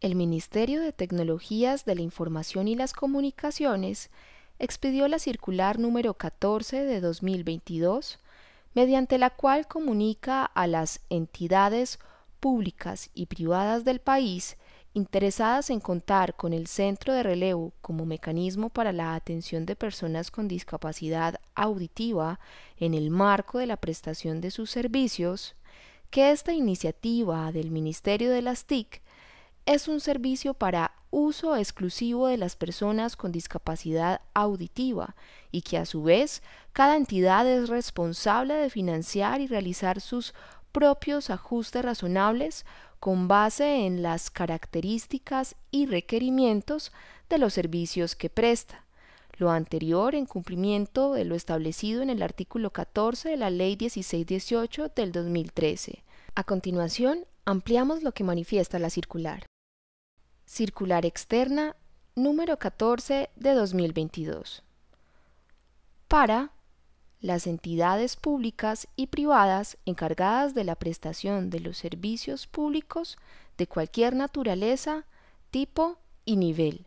El Ministerio de Tecnologías de la Información y las Comunicaciones expidió la circular número 14 de 2022, mediante la cual comunica a las entidades públicas y privadas del país interesadas en contar con el centro de relevo como mecanismo para la atención de personas con discapacidad auditiva en el marco de la prestación de sus servicios, que esta iniciativa del Ministerio de las TIC es un servicio para uso exclusivo de las personas con discapacidad auditiva y que a su vez cada entidad es responsable de financiar y realizar sus propios ajustes razonables con base en las características y requerimientos de los servicios que presta. Lo anterior en cumplimiento de lo establecido en el artículo 14 de la Ley 1618 del 2013. A continuación, ampliamos lo que manifiesta la circular. Circular Externa número 14 de 2022. Para las entidades públicas y privadas encargadas de la prestación de los servicios públicos de cualquier naturaleza, tipo y nivel.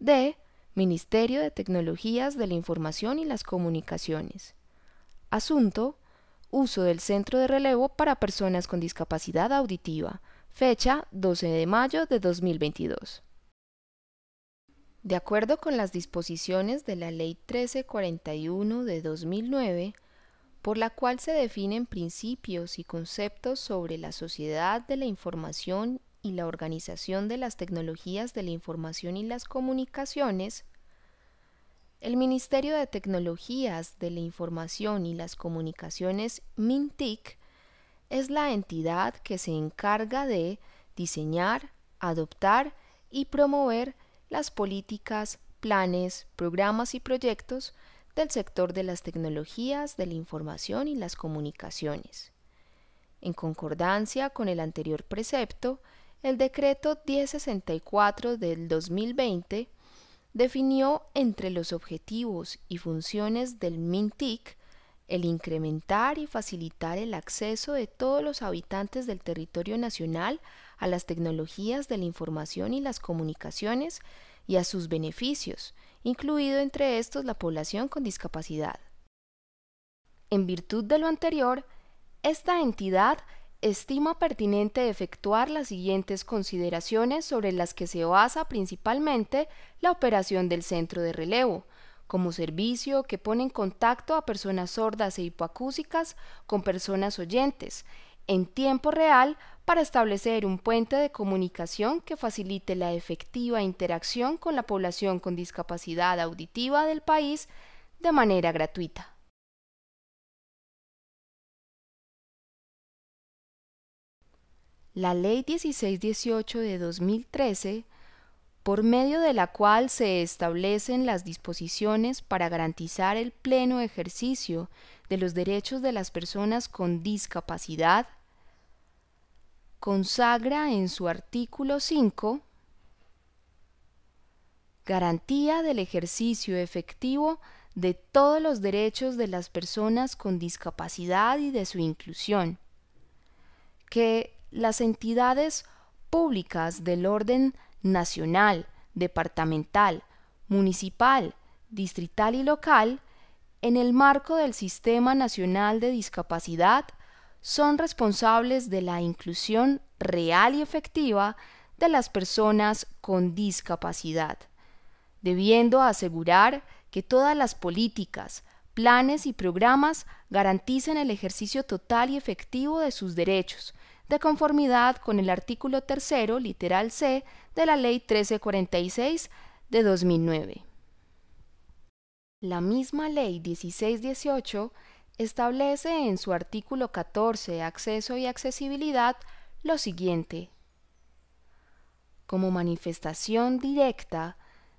D. Ministerio de Tecnologías de la Información y las Comunicaciones. Asunto. Uso del centro de relevo para personas con discapacidad auditiva Fecha 12 de mayo de 2022. De acuerdo con las disposiciones de la Ley 1341 de 2009, por la cual se definen principios y conceptos sobre la sociedad de la información y la organización de las tecnologías de la información y las comunicaciones, el Ministerio de Tecnologías de la Información y las Comunicaciones MINTIC es la entidad que se encarga de diseñar, adoptar y promover las políticas, planes, programas y proyectos del sector de las tecnologías de la información y las comunicaciones. En concordancia con el anterior precepto, el decreto 1064 del 2020 definió entre los objetivos y funciones del MINTIC el incrementar y facilitar el acceso de todos los habitantes del territorio nacional a las tecnologías de la información y las comunicaciones y a sus beneficios, incluido entre estos la población con discapacidad. En virtud de lo anterior, esta entidad estima pertinente efectuar las siguientes consideraciones sobre las que se basa principalmente la operación del centro de relevo, como servicio que pone en contacto a personas sordas e hipoacúsicas con personas oyentes en tiempo real para establecer un puente de comunicación que facilite la efectiva interacción con la población con discapacidad auditiva del país de manera gratuita. La Ley 1618 de 2013 por medio de la cual se establecen las disposiciones para garantizar el pleno ejercicio de los derechos de las personas con discapacidad, consagra en su artículo 5 garantía del ejercicio efectivo de todos los derechos de las personas con discapacidad y de su inclusión, que las entidades públicas del orden nacional, departamental, municipal, distrital y local, en el marco del Sistema Nacional de Discapacidad, son responsables de la inclusión real y efectiva de las personas con discapacidad, debiendo asegurar que todas las políticas, planes y programas garanticen el ejercicio total y efectivo de sus derechos, de conformidad con el artículo tercero, literal C, de la Ley 1346 de 2009. La misma Ley 1618 establece en su artículo 14, acceso y accesibilidad, lo siguiente. Como manifestación directa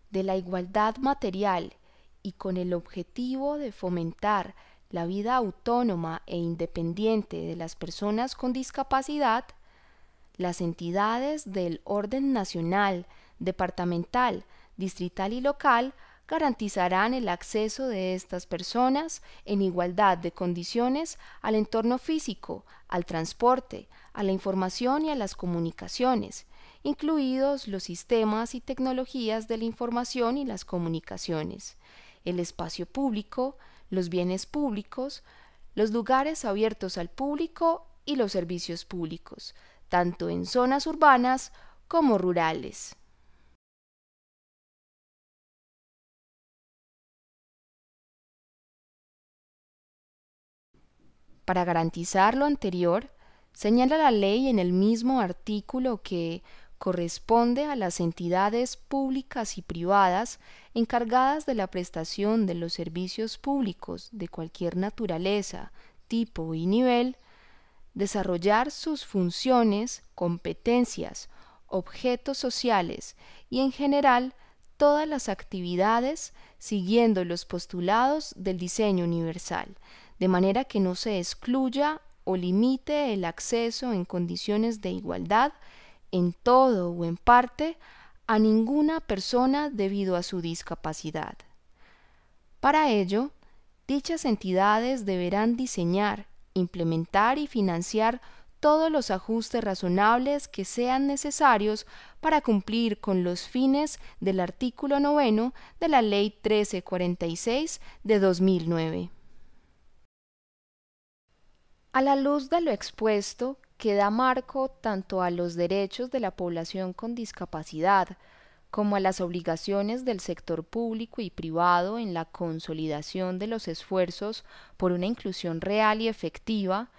de la igualdad material y con el objetivo de fomentar la vida autónoma e independiente de las personas con discapacidad, las entidades del orden nacional, departamental, distrital y local garantizarán el acceso de estas personas en igualdad de condiciones al entorno físico, al transporte, a la información y a las comunicaciones, incluidos los sistemas y tecnologías de la información y las comunicaciones, el espacio público, los bienes públicos, los lugares abiertos al público y los servicios públicos, tanto en zonas urbanas como rurales. Para garantizar lo anterior, señala la ley en el mismo artículo que corresponde a las entidades públicas y privadas encargadas de la prestación de los servicios públicos de cualquier naturaleza, tipo y nivel, desarrollar sus funciones, competencias, objetos sociales y en general todas las actividades siguiendo los postulados del diseño universal, de manera que no se excluya o limite el acceso en condiciones de igualdad en todo o en parte a ninguna persona debido a su discapacidad. Para ello, dichas entidades deberán diseñar, implementar y financiar todos los ajustes razonables que sean necesarios para cumplir con los fines del artículo noveno de la Ley 1346 de 2009. A la luz de lo expuesto, que da marco tanto a los derechos de la población con discapacidad como a las obligaciones del sector público y privado en la consolidación de los esfuerzos por una inclusión real y efectiva,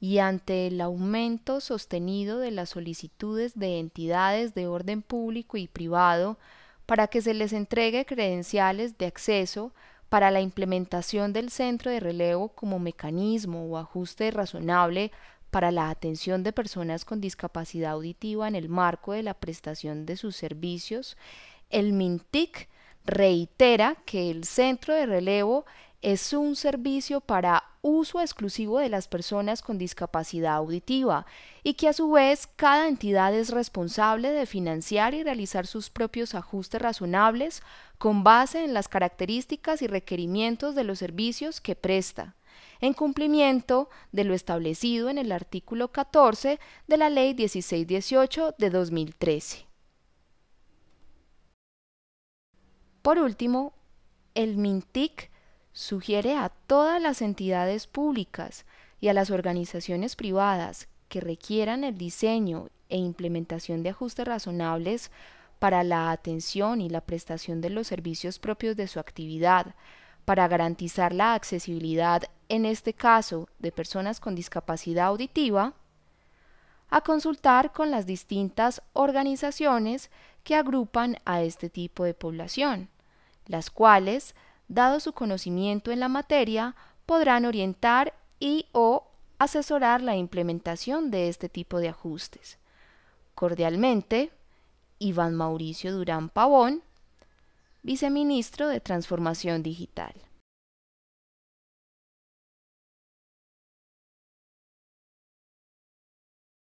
y ante el aumento sostenido de las solicitudes de entidades de orden público y privado para que se les entregue credenciales de acceso para la implementación del centro de relevo como mecanismo o ajuste razonable para la atención de personas con discapacidad auditiva en el marco de la prestación de sus servicios, el MINTIC reitera que el centro de relevo es un servicio para uso exclusivo de las personas con discapacidad auditiva y que a su vez cada entidad es responsable de financiar y realizar sus propios ajustes razonables con base en las características y requerimientos de los servicios que presta en cumplimiento de lo establecido en el artículo 14 de la Ley 1618 de 2013. Por último, el MINTIC sugiere a todas las entidades públicas y a las organizaciones privadas que requieran el diseño e implementación de ajustes razonables para la atención y la prestación de los servicios propios de su actividad, para garantizar la accesibilidad, en este caso, de personas con discapacidad auditiva, a consultar con las distintas organizaciones que agrupan a este tipo de población, las cuales dado su conocimiento en la materia, podrán orientar y o asesorar la implementación de este tipo de ajustes. Cordialmente, Iván Mauricio Durán Pavón, Viceministro de Transformación Digital.